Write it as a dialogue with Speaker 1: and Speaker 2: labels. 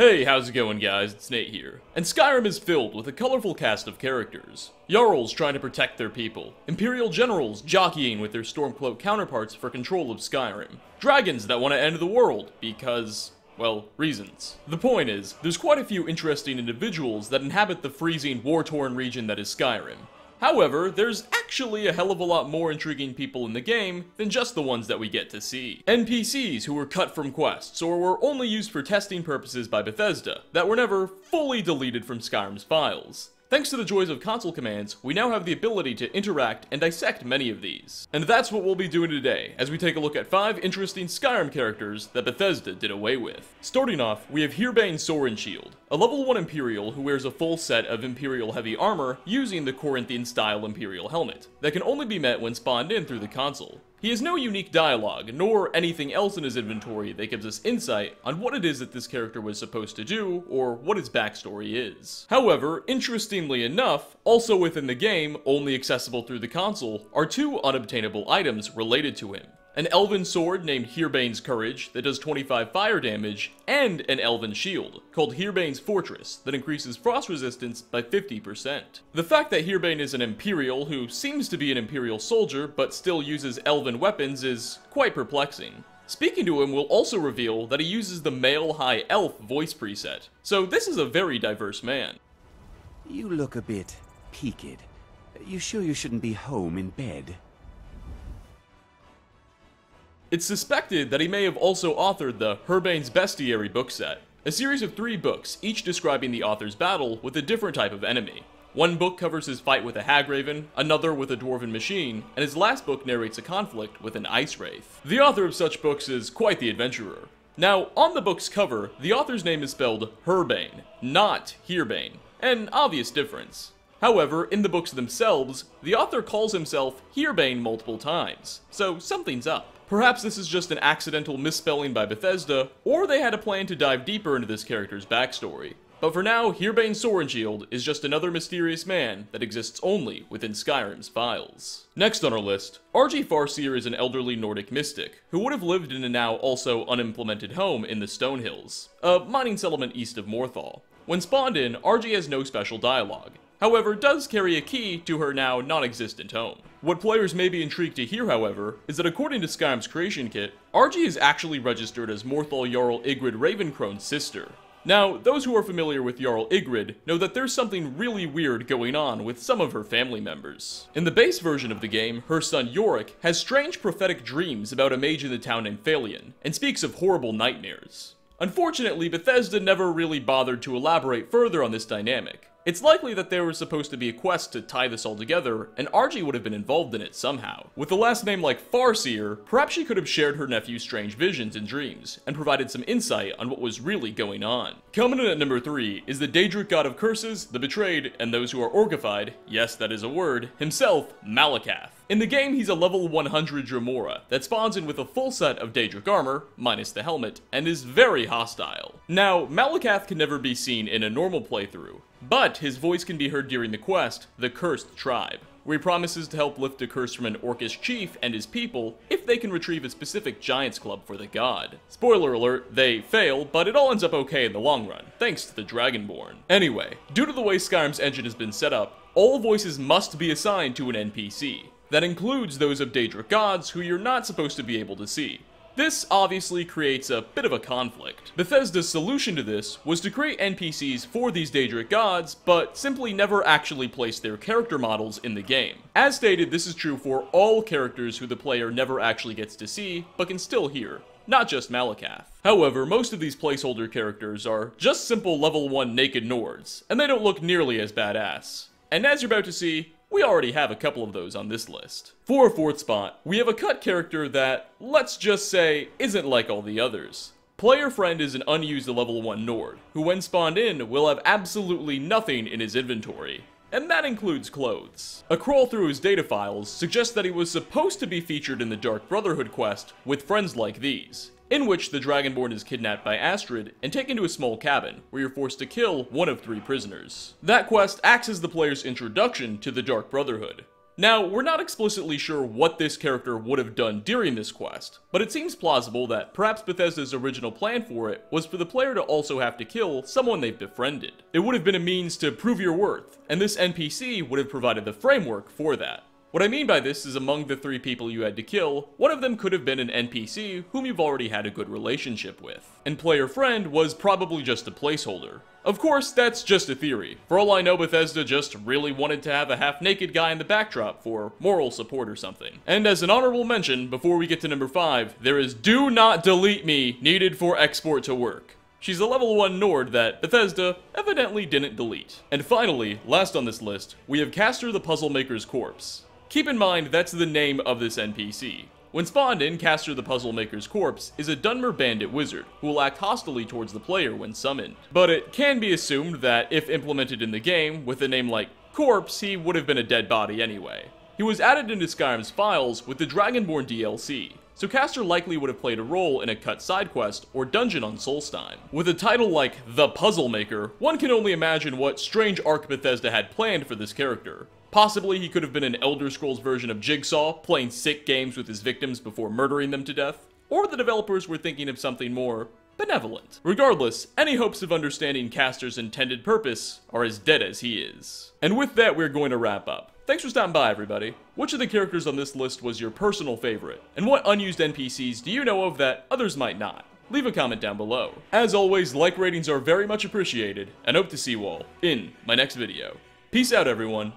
Speaker 1: Hey, how's it going guys? It's Nate here. And Skyrim is filled with a colorful cast of characters. Jarls trying to protect their people. Imperial generals jockeying with their Stormcloak counterparts for control of Skyrim. Dragons that want to end the world, because well, reasons. The point is, there's quite a few interesting individuals that inhabit the freezing, war-torn region that is Skyrim. However, there's actually a hell of a lot more intriguing people in the game than just the ones that we get to see. NPCs who were cut from quests, or were only used for testing purposes by Bethesda, that were never fully deleted from Skyrim's files. Thanks to the joys of console commands, we now have the ability to interact and dissect many of these. And that's what we'll be doing today, as we take a look at 5 interesting Skyrim characters that Bethesda did away with. Starting off, we have Heirbane Sorenshield, a level 1 Imperial who wears a full set of Imperial heavy armor using the Corinthian-style Imperial helmet, that can only be met when spawned in through the console. He has no unique dialogue, nor anything else in his inventory that gives us insight on what it is that this character was supposed to do, or what his backstory is. However, interestingly enough, also within the game, only accessible through the console, are two unobtainable items related to him an elven sword named Heirbane's Courage that does 25 fire damage, and an elven shield called Heirbane's Fortress that increases frost resistance by 50%. The fact that Heirbane is an Imperial who seems to be an Imperial soldier but still uses elven weapons is quite perplexing. Speaking to him will also reveal that he uses the male high elf voice preset, so this is a very diverse man.
Speaker 2: You look a bit peaked. You sure you shouldn't be home in bed?
Speaker 1: It's suspected that he may have also authored the Heirbane's Bestiary book set, a series of three books, each describing the author's battle with a different type of enemy. One book covers his fight with a Hagraven, another with a Dwarven machine, and his last book narrates a conflict with an Ice Wraith. The author of such books is quite the adventurer. Now, on the book's cover, the author's name is spelled Herbane, not Heirbane, an obvious difference. However, in the books themselves, the author calls himself Heirbane multiple times, so something's up. Perhaps this is just an accidental misspelling by Bethesda, or they had a plan to dive deeper into this character's backstory. But for now, Heirbane Sorenshield is just another mysterious man that exists only within Skyrim's files. Next on our list, Argi Farseer is an elderly Nordic mystic, who would have lived in a now also unimplemented home in the Stonehills, a mining settlement east of Morthal. When spawned in, Argi has no special dialogue, however does carry a key to her now non-existent home. What players may be intrigued to hear, however, is that according to Skyrim's creation kit, Argi is actually registered as Morthal Jarl Idgrod Ravencrone's sister. Now, those who are familiar with Jarl Idgrod know that there's something really weird going on with some of her family members. In the base version of the game, her son Joric has strange prophetic dreams about a mage in the town named Falion, and speaks of horrible nightmares. Unfortunately, Bethesda never really bothered to elaborate further on this dynamic, it's likely that there was supposed to be a quest to tie this all together, and Argi would have been involved in it somehow. With a last name like Farseer, perhaps she could have shared her nephew's strange visions and dreams, and provided some insight on what was really going on. Coming in at number 3 is the Daedric god of curses, the betrayed, and those who are orgified, yes that is a word, himself, Malacath. In the game, he's a level 100 Dremora that spawns in with a full set of Daedric armor, minus the helmet, and is very hostile. Now, Malacath can never be seen in a normal playthrough, but his voice can be heard during the quest, The Cursed Tribe, where he promises to help lift a curse from an orcish chief and his people if they can retrieve a specific Giants Club for the god. Spoiler alert, they fail, but it all ends up okay in the long run, thanks to the Dragonborn. Anyway, due to the way Skyrim's engine has been set up, all voices must be assigned to an NPC. That includes those of Daedric gods who you're not supposed to be able to see. This obviously creates a bit of a conflict. Bethesda's solution to this was to create NPCs for these Daedric gods, but simply never actually place their character models in the game. As stated, this is true for all characters who the player never actually gets to see, but can still hear not just Malacath. However, most of these placeholder characters are just simple level 1 naked Nords, and they don't look nearly as badass. And as you're about to see, we already have a couple of those on this list. For a fourth spot, we have a cut character that, let's just say, isn't like all the others. Player Friend is an unused level 1 Nord, who when spawned in will have absolutely nothing in his inventory. And that includes clothes. A crawl through his data files suggests that he was supposed to be featured in the Dark Brotherhood quest with friends like these, in which the Dragonborn is kidnapped by Astrid and taken to a small cabin, where you're forced to kill one of three prisoners. That quest acts as the player's introduction to the Dark Brotherhood. Now, we're not explicitly sure what this character would have done during this quest, but it seems plausible that perhaps Bethesda's original plan for it was for the player to also have to kill someone they've befriended. It would have been a means to prove your worth, and this NPC would have provided the framework for that. What I mean by this is among the three people you had to kill, one of them could have been an NPC whom you've already had a good relationship with, and player friend was probably just a placeholder. Of course, that's just a theory. For all I know, Bethesda just really wanted to have a half-naked guy in the backdrop for moral support or something. And as an honorable mention, before we get to number 5, there is Do Not Delete Me needed for export to work. She's a level 1 Nord that Bethesda evidently didn't delete. And finally, last on this list, we have Castor the Puzzle Maker's corpse. Keep in mind, that's the name of this NPC. When spawned in, Castor the Puzzle Maker's corpse is a Dunmer bandit wizard who will act hostilely towards the player when summoned. But it can be assumed that if implemented in the game with a name like Corpse, he would have been a dead body anyway. He was added into Skyrim's files with the Dragonborn DLC, so Castor likely would have played a role in a cut side quest or dungeon on Solstheim. With a title like The Puzzle Maker, one can only imagine what strange arc Bethesda had planned for this character. Possibly he could have been an Elder Scrolls version of Jigsaw, playing sick games with his victims before murdering them to death. Or the developers were thinking of something more benevolent. Regardless, any hopes of understanding Castor's intended purpose are as dead as he is. And with that, we're going to wrap up. Thanks for stopping by, everybody. Which of the characters on this list was your personal favorite? And what unused NPCs do you know of that others might not? Leave a comment down below. As always, like ratings are very much appreciated, and hope to see you all in my next video. Peace out, everyone.